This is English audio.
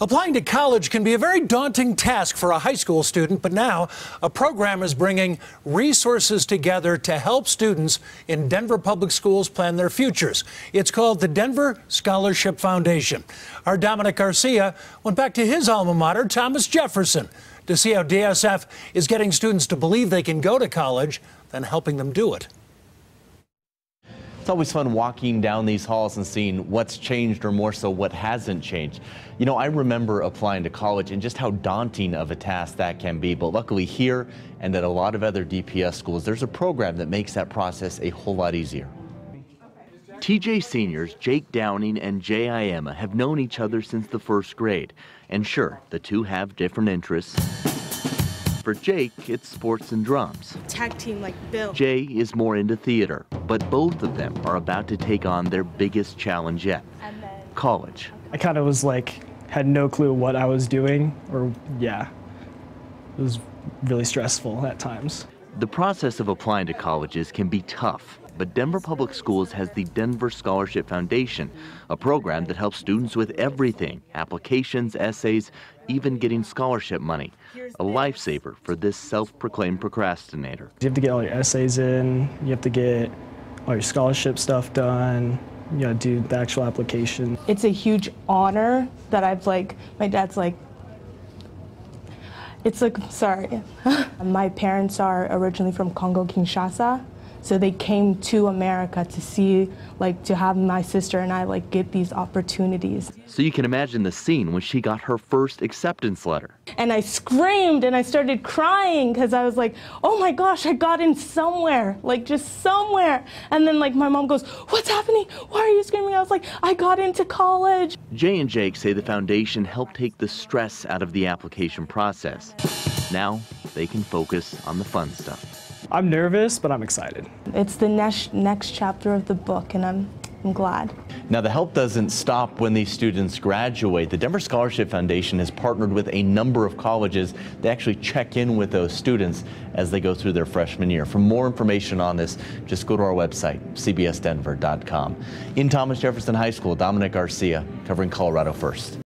Applying to college can be a very daunting task for a high school student, but now a program is bringing resources together to help students in Denver public schools plan their futures. It's called the Denver Scholarship Foundation. Our Dominic Garcia went back to his alma mater, Thomas Jefferson, to see how DSF is getting students to believe they can go to college, then helping them do it. It's always fun walking down these halls and seeing what's changed or more so what hasn't changed. You know, I remember applying to college and just how daunting of a task that can be. But luckily here and at a lot of other DPS schools, there's a program that makes that process a whole lot easier. TJ seniors Jake Downing and Jay Iama have known each other since the first grade. And sure, the two have different interests. For Jake, it's sports and drums. Tag team like Bill. Jay is more into theater, but both of them are about to take on their biggest challenge yet college. I kind of was like, had no clue what I was doing, or yeah, it was really stressful at times. The process of applying to colleges can be tough but Denver Public Schools has the Denver Scholarship Foundation, a program that helps students with everything applications, essays, even getting scholarship money. A lifesaver for this self proclaimed procrastinator. You have to get all your essays in, you have to get all your scholarship stuff done. You gotta do the actual application. It's a huge honor that I've like, my dad's like, it's like, sorry. my parents are originally from Congo Kinshasa. So they came to America to see, like, to have my sister and I, like, get these opportunities. So you can imagine the scene when she got her first acceptance letter. And I screamed and I started crying because I was like, oh my gosh, I got in somewhere, like, just somewhere. And then, like, my mom goes, what's happening? Why are you screaming? I was like, I got into college. Jay and Jake say the foundation helped take the stress out of the application process. Now they can focus on the fun stuff. I'm nervous, but I'm excited. It's the next, next chapter of the book, and I'm, I'm glad. Now, the help doesn't stop when these students graduate. The Denver Scholarship Foundation has partnered with a number of colleges. They actually check in with those students as they go through their freshman year. For more information on this, just go to our website, cbsdenver.com. In Thomas Jefferson High School, Dominic Garcia, covering Colorado First.